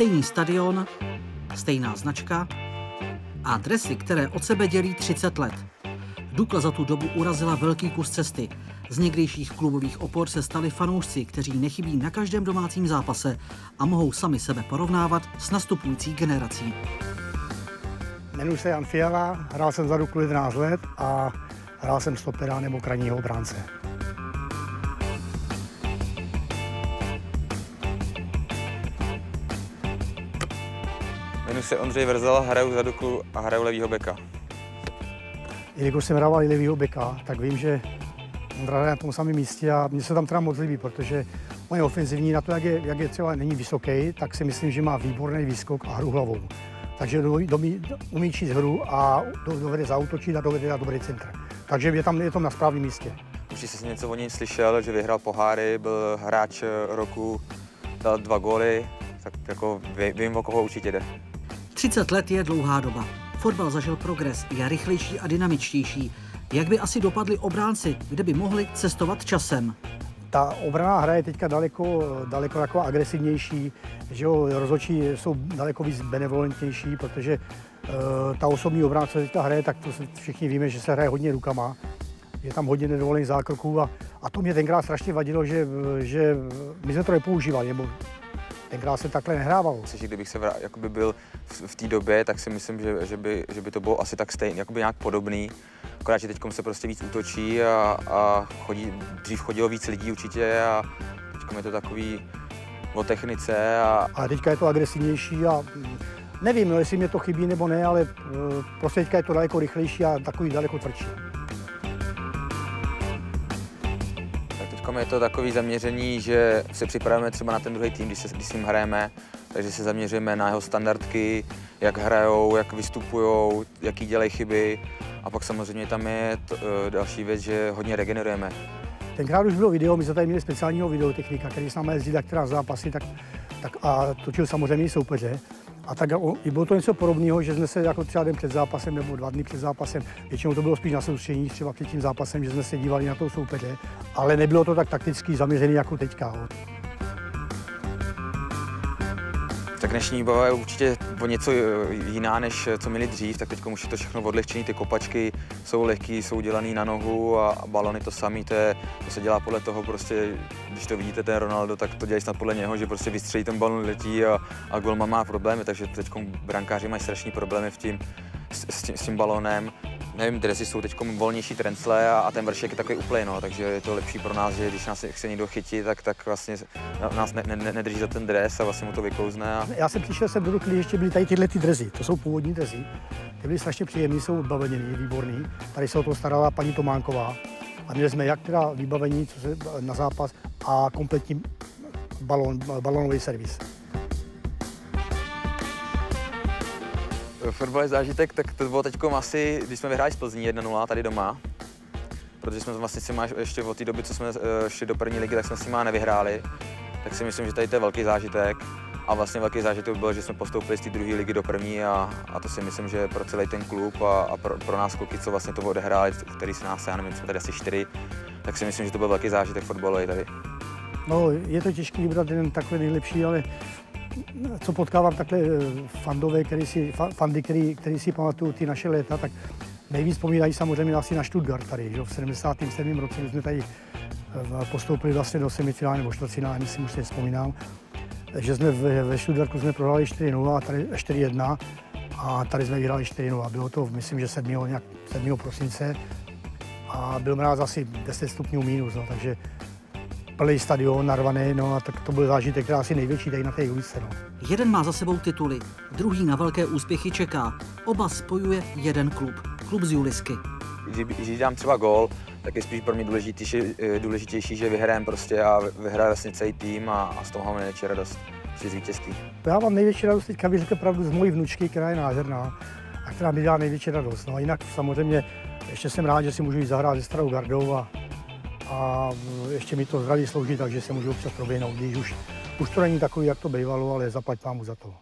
Stejný stadion, stejná značka a dresy, které od sebe dělí 30 let. Dukla za tu dobu urazila velký kus cesty. Z někdejších klubových opor se stali fanoušci, kteří nechybí na každém domácím zápase a mohou sami sebe porovnávat s nastupující generací. Jmenuji se Jan Fiala, hrál jsem za Duklu 11 let a hrál jsem stopera nebo krajního obránce. Jmenuji se Ondřej Vrzel, hraju za Duklu a hraju levýho beka. Jelikož jsem hrával i levýho beka, tak vím, že Ondra hraje na tom samém místě a mně se tam teda moc líbí, protože on je ofenzivní, na to, jak je, jak je třeba není vysoký, tak si myslím, že má výborný výskok a hru hlavou. Takže do, do, umí číst hru a do, dovede zautočit a dovede dát dobrý centr. Takže je tam, je tam na správném místě. Určitě jsi něco o něj slyšel, že vyhrál poháry, byl hráč roku, dal dva góly, tak jako vím, o koho určitě jde. 30 let je dlouhá doba. Fotbal zažil progres, je rychlejší a dynamičtější. Jak by asi dopadli obránci, kde by mohli cestovat časem? Ta obraná hra je teďka daleko, daleko jako agresivnější, že jo, rozhodčí jsou daleko víc benevolentnější, protože uh, ta osobní obránce teďka hraje, tak to všichni víme, že se hraje hodně rukama. Je tam hodně nedovolených zákroků a, a to mě tenkrát strašně vadilo, že, že my jsme to nepoužívali, nebo Tenkrát se takhle nehrávalo. Myslím, že kdybych se vrát, jakoby byl v, v té době, tak si myslím, že, že, by, že by to bylo asi tak stejný, jakoby nějak podobný. Akorát, že teď se prostě víc útočí a, a chodí, dřív chodilo víc lidí určitě a teď je to takový o technice. A... a teďka je to agresivnější a nevím, no, jestli mě to chybí nebo ne, ale eh, prostě teďka je to daleko rychlejší a takový daleko tvrdší. Je to takové zaměření, že se připravujeme třeba na ten druhý tým, když, se, když s ním hrajeme, takže se zaměříme na jeho standardky, jak hrajou, jak vystupují, jaký dělají chyby. A pak samozřejmě tam je to, uh, další věc, že hodně regenerujeme. Tenkrát už bylo video, my jsme tady měli speciálního videotechnika, který s námi jezdil teda zápasy, tak, tak a točil samozřejmě soupeře. A tak i bylo to něco podobného, že jsme se jako třeba den před zápasem nebo dva dny před zápasem, většinou to bylo spíš na soustředění, třeba před tím zápasem, že jsme se dívali na toho soupeře, ale nebylo to tak takticky zaměřené jako teďka. Tak dnešní bava je určitě o něco jiná, než co měli dřív, tak teď už je to všechno odlehčené, ty kopačky jsou lehké, jsou dělané na nohu a balony to samé, to, je, to se dělá podle toho prostě, když to vidíte, ten Ronaldo, tak to dělají snad podle něho, že prostě vystřelí ten balon letí a, a golman má problémy, takže teď brankáři mají strašní problémy v tím, s, s, tím, s tím balonem nevím, dresy jsou teď volnější trencle a, a ten vršek je takový úplně, no, takže je to lepší pro nás, že když nás chce někdo chytit, tak, tak vlastně nás ne, ne, nedrží za ten dres a vlastně mu to vyklouzne. A... Já jsem přišel sem do Dukly, ještě byly tady tyhle ty dresy, to jsou původní dresy, ty byly strašně příjemné, jsou odbaveněný, výborný. Tady se o to starala paní Tománková a měli jsme jak teda vybavení co se, na zápas a kompletní balon, balonový servis. Fotbalový zážitek, tak to bylo teď asi, když jsme vyhráli z Plzní 1-0 tady doma, protože jsme vlastně si máš ještě od té doby, co jsme eh, šli do první ligy, tak jsme si má nevyhráli, tak si myslím, že tady to je velký zážitek. A vlastně velký zážitek byl, že jsme postoupili z té druhé ligy do první a, a, to si myslím, že pro celý ten klub a, a pro, pro, nás kluky, co vlastně to odehráli, který se nás, já nevím, jsme tady asi čtyři, tak si myslím, že to byl velký zážitek fotbalový tady. No, je to těžké vybrat ten takový nejlepší, ale co potkávám takhle eh, fandové, který si, fandy, který, který si pamatují ty naše léta, tak nejvíc vzpomínají samozřejmě asi na Stuttgart tady, že v 77. roce, kdy jsme tady eh, postoupili vlastně do semifinále nebo čtvrtfinále, myslím, už si vzpomínám, že jsme ve, ve Stuttgartu jsme prohráli 4-0 a tady 4-1 a tady jsme vyhráli 4-0. Bylo to, myslím, že 7. Nějak 7. prosince a byl mráz asi 10 stupňů mínus, no, takže plný stadion, narvaný, no a tak to byl zážitek, který asi největší tady na té ulici. No. Jeden má za sebou tituly, druhý na velké úspěchy čeká. Oba spojuje jeden klub, klub z Julisky. Když dám třeba gol, tak je spíš pro mě důležitější, eh, důležitější že vyhrajeme prostě a vyhraje vlastně celý tým a, a z toho mám největší radost z vítězství. Já mám největší radost teďka, bych řekl pravdu, z mojí vnučky, která je nádherná a která mi dělá největší radost. No a jinak samozřejmě ještě jsem rád, že si můžu jít zahrát se starou gardou a a ještě mi to zdraví slouží, takže se můžu občas proběhnout, když už, už to není takový, jak to bývalo, ale zaplať vám za to.